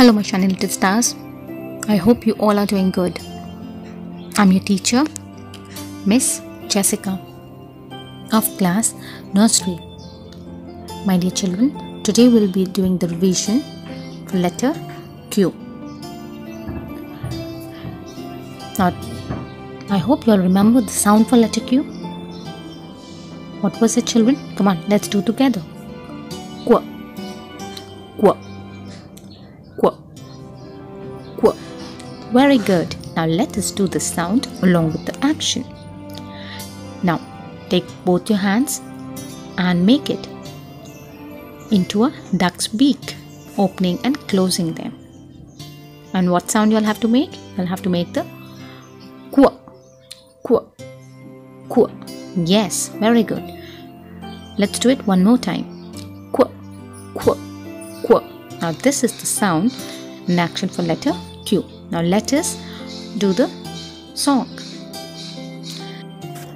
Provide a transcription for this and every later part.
Hello, my shiny little stars. I hope you all are doing good. I'm your teacher, Miss Jessica, of class nursery. My dear children, today we'll be doing the revision for letter Q. Now, I hope you all remember the sound for letter Q. What was it, children? Come on, let's do together. Qu, qu, qu, qu. Very good. Now let us do the sound along with the action. Now take both your hands and make it into a duck's beak, opening and closing them. And what sound you'll have to make? You'll have to make the qu, qu, qu. Yes, very good. Let's do it one more time. Now this is the sound in action for letter Q. Now let us do the song.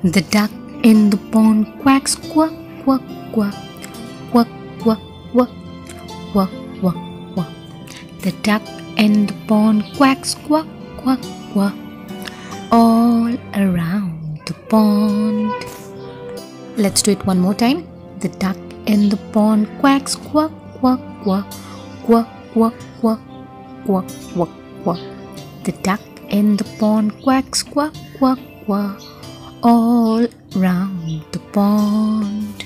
The duck in the pond quacks quack quack quack quack quack quack quack quack quack. The duck in the pond quacks quack quack quack all around the pond. Let's do it one more time. The duck in the pond quacks quack quack quack quack quack quack quack quack quack. The duck in the pond quacks quack quack quack all round the pond.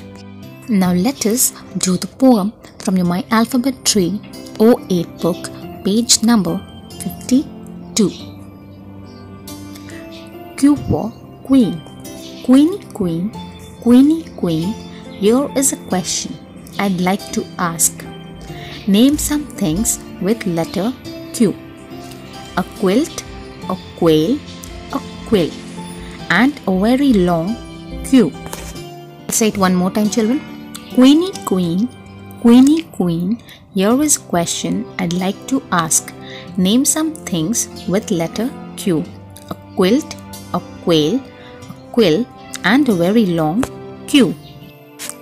Now let us do the poem from your My Alphabet Tree 08 book, page number 52. Q Queen. Queenie Queen, Queenie Queen, here is a question I'd like to ask. Name some things with letter Q. A quilt, a quail, a quill, and a very long queue. Say it one more time, children. Queenie Queen, Queenie Queen, here is a question I'd like to ask. Name some things with letter Q. A quilt, a quail, a quill, and a very long queue.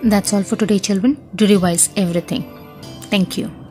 That's all for today, children. Do revise everything. Thank you.